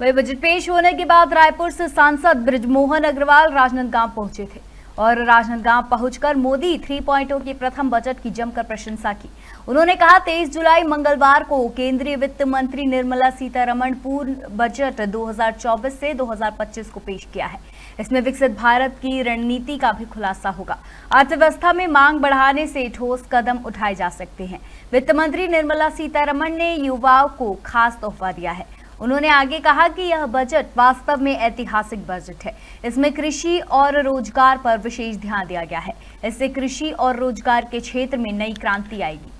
वही बजट पेश होने के बाद रायपुर से सांसद ब्रिजमोहन अग्रवाल राजनांदगांव पहुँचे थे और राजनांदगांव पहुंचकर मोदी 3.0 के प्रथम बजट की जमकर प्रशंसा की। उन्होंने कहा 23 जुलाई मंगलवार को केंद्रीय वित्त मंत्री निर्मला सीतारमण पूर्ण बजट 2024 से 2025 को पेश किया है। इसमें विकसित भारत की रणनीति का भी खुलासा होगा। अर्थव्यवस्था में मांग बढ़ाने से ठोस कदम उठाए जा सकते हैं। वित्त मंत्री निर्मला सीतारमण ने युवाओं को खास तोहफा दिया है। उन्होंने आगे कहा कि यह बजट वास्तव में ऐतिहासिक बजट है। इसमें कृषि और रोज़गार पर विशेष ध्यान दिया गया है। इससे कृषि और रोज़गार के क्षेत्र में नई क्रांति आएगी।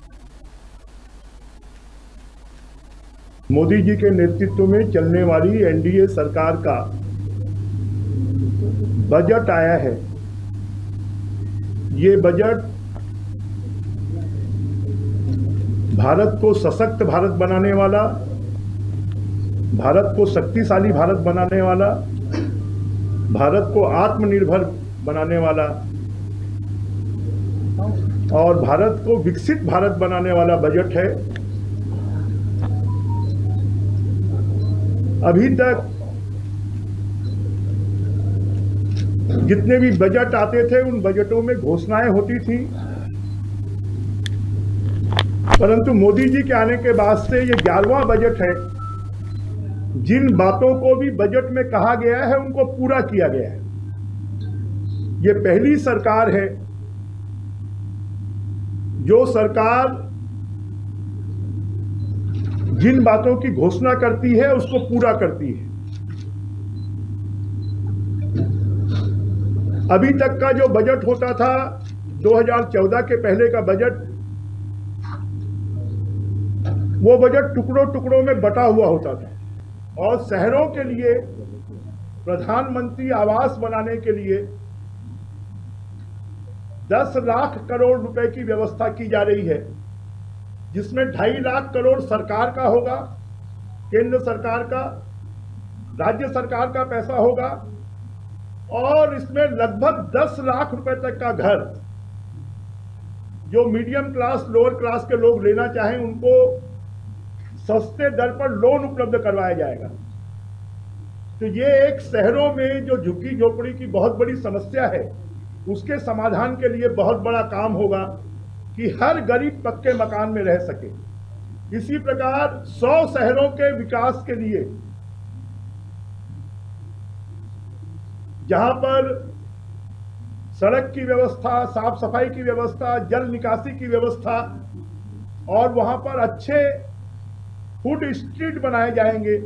मोदी जी के नेतृत्व में चलने वाली एनडीए सरकार का बजट आया है। ये बजट भारत को सशक्त भारत बनाने वाला भारत को शक्तिशाली भारत बनाने वाला, भारत को आत्मनिर्भर बनाने वाला, और भारत को विकसित भारत बनाने वाला बजट है। अभी तक जितने भी बजट आते थे, उन बजटों में घोषणाएँ होती थी। परंतु मोदी जी के आने के बाद से ये ग्यारहवा बजट है। जिन बातों को भी बजट में कहा गया है, उनको पूरा किया गया है। ये पहली सरकार है, जो सरकार जिन बातों की घोषणा करती है, उसको पूरा करती है। अभी तक का जो बजट होता था 2014 के पहले का बजट, वो बजट टुकड़ों टुकड़ों में बटा हुआ होता था। और शहरों के लिए, प्रधानमंत्री आवास बनाने के लिए 10 लाख करोड़ रुपए की व्यवस्था की जा रही है, जिसमें ढाई लाख करोड़ सरकार का होगा, केंद्र सरकार का, राज्य सरकार का पैसा होगा, और इसमें लगभग 10 लाख रुपए तक का घर, जो मीडियम क्लास, लोअर क्लास के लोग लेना चाहें उनको सस्ते दर पर लोन उपलब्ध करवाया जाएगा। तो ये एक शहरों में जो झुग्गी झोपड़ी की बहुत बड़ी समस्या है, उसके समाधान के लिए बहुत बड़ा काम होगा कि हर गरीब पक्के मकान में रह सके। इसी प्रकार 100 शहरों के विकास के लिए, जहाँ पर सड़क की व्यवस्था, साफ़ सफ़ाई की व्यवस्था, जल निकासी की व्यवस्था, और वहाँ पर अच्छे फ़ूड स्ट्रीट बनाए जाएँगे,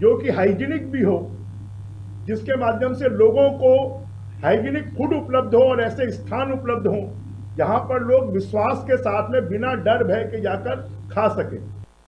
जो कि हाइजीनिक भी हो, जिसके माध्यम से लोगों को हाइजीनिक फ़ूड उपलब्ध हो और ऐसे स्थान उपलब्ध हो, जहाँ पर लोग विश्वास के साथ में बिना डर भय के जाकर खा सकें।